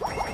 わい!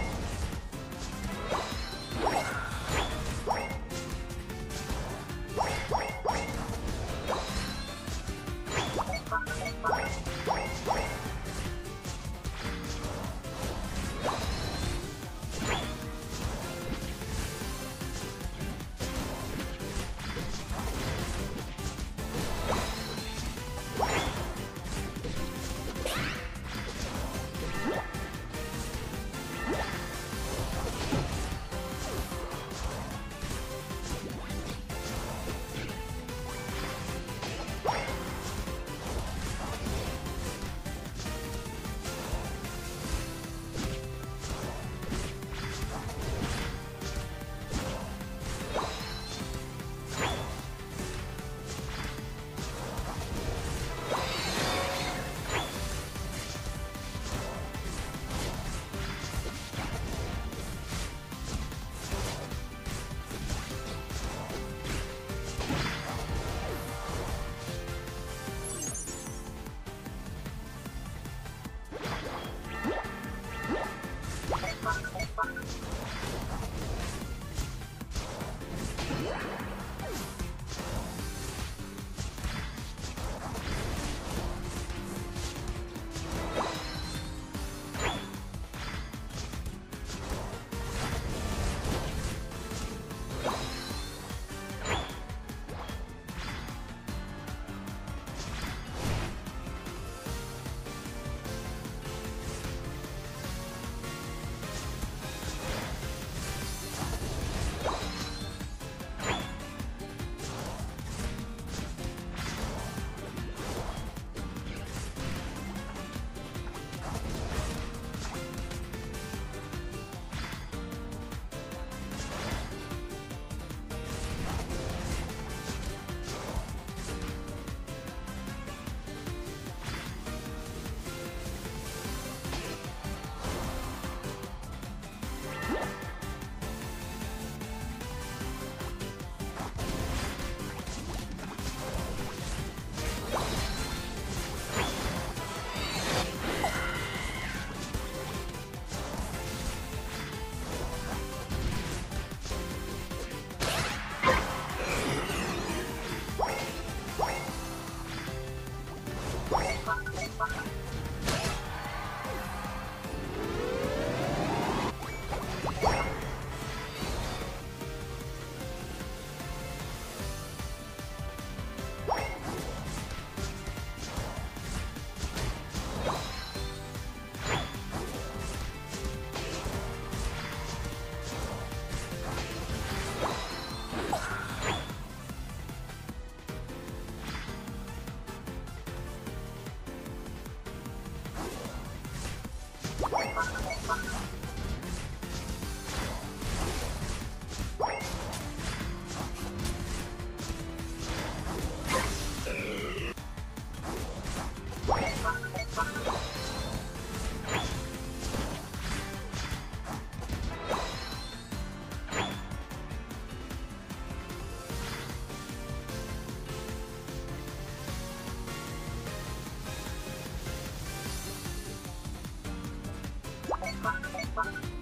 Bye.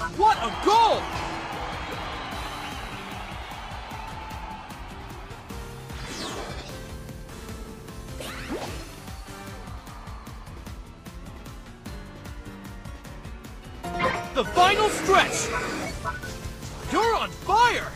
What a goal! The final stretch! You're on fire!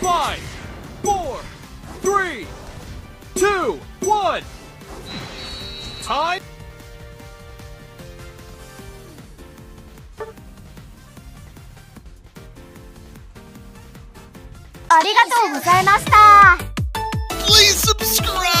Five, four, three, two, one. Time. ありがとうございました。Please subscribe!